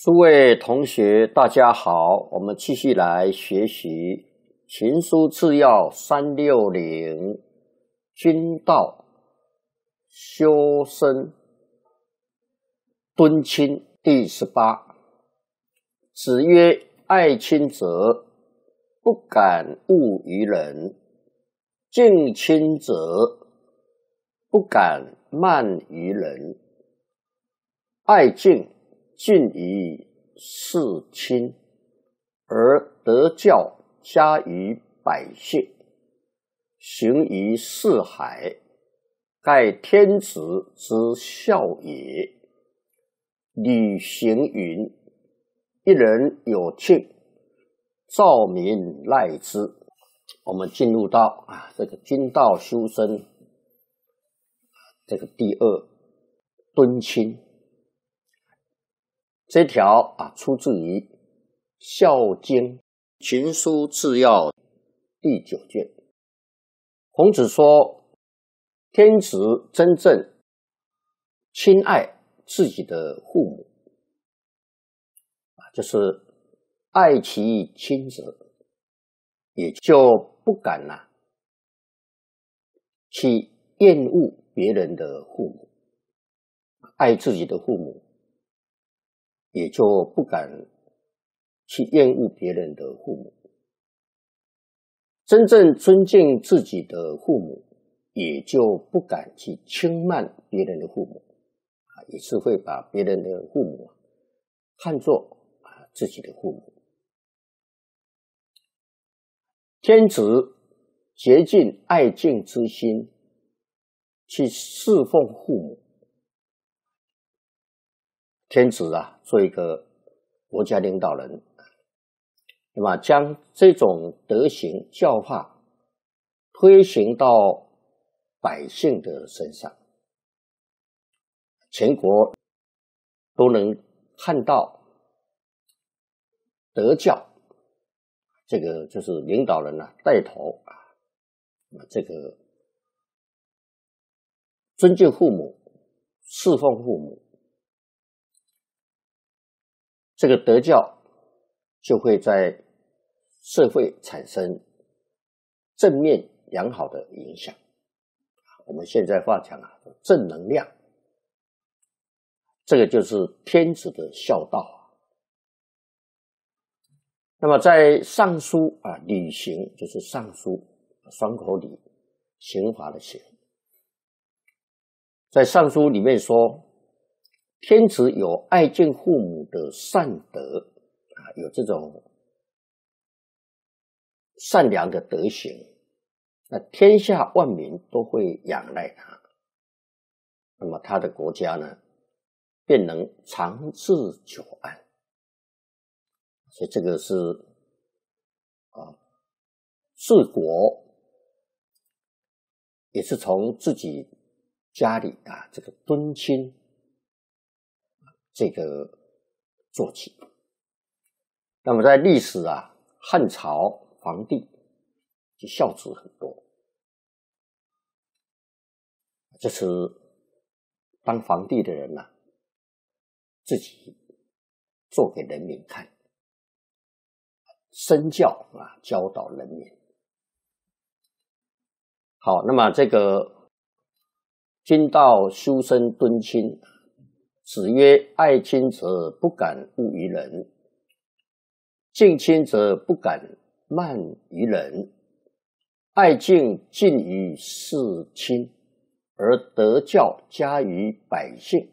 诸位同学，大家好，我们继续来学习《秦书治要》三六零，君道修身敦亲第十八。子曰：“爱亲者，不敢恶于人；敬亲者，不敢慢于人。爱敬。”敬于事亲，而德教加于百姓，行于四海，盖天子之孝也。履行云：“一人有庆，兆民赖之。”我们进入到啊，这个君道修身，这个第二敦亲。这条啊，出自于《孝经·群书治要》第九卷。孔子说：“天子真正亲爱自己的父母啊，就是爱其亲者，也就不敢呐去厌恶别人的父母，爱自己的父母。”也就不敢去厌恶别人的父母，真正尊敬自己的父母，也就不敢去轻慢别人的父母，啊，也是会把别人的父母看作啊自己的父母。天子竭尽爱敬之心去侍奉父母。天子啊，做一个国家领导人，那么将这种德行教化推行到百姓的身上，全国都能看到德教，这个就是领导人呐带头啊，那么这个尊敬父母、侍奉父母。这个德教就会在社会产生正面良好的影响。我们现在话讲啊，正能量，这个就是天子的孝道啊。那么在《尚书》啊，礼行就是尚书，双口礼，刑罚的刑，在《尚书》里面说。天子有爱敬父母的善德啊，有这种善良的德行，那天下万民都会仰赖他，那么他的国家呢，便能长治久安。所以这个是啊，治国也是从自己家里啊这个敦亲。这个做起，那么在历史啊，汉朝皇帝就孝子很多，这是当皇帝的人呐，自己做给人民看，身教啊，教导人民。好，那么这个君道修身敦亲。子曰：“爱亲者，不敢恶于人；敬亲者，不敢慢于人。爱敬敬于事亲，而德教加于百姓，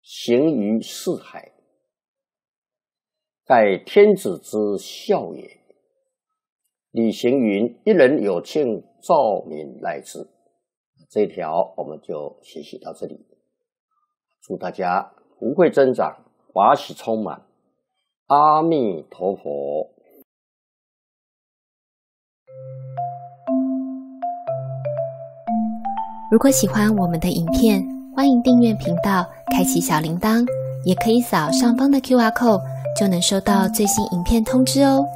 行于四海，盖天子之孝也。”李行云：“一人有庆，兆民来之。”这条我们就学习到这里。祝大家福慧增长，法喜充满。阿弥陀佛。如果喜欢我们的影片，欢迎订阅频道，开启小铃铛，也可以扫上方的 Q R code，就能收到最新影片通知哦。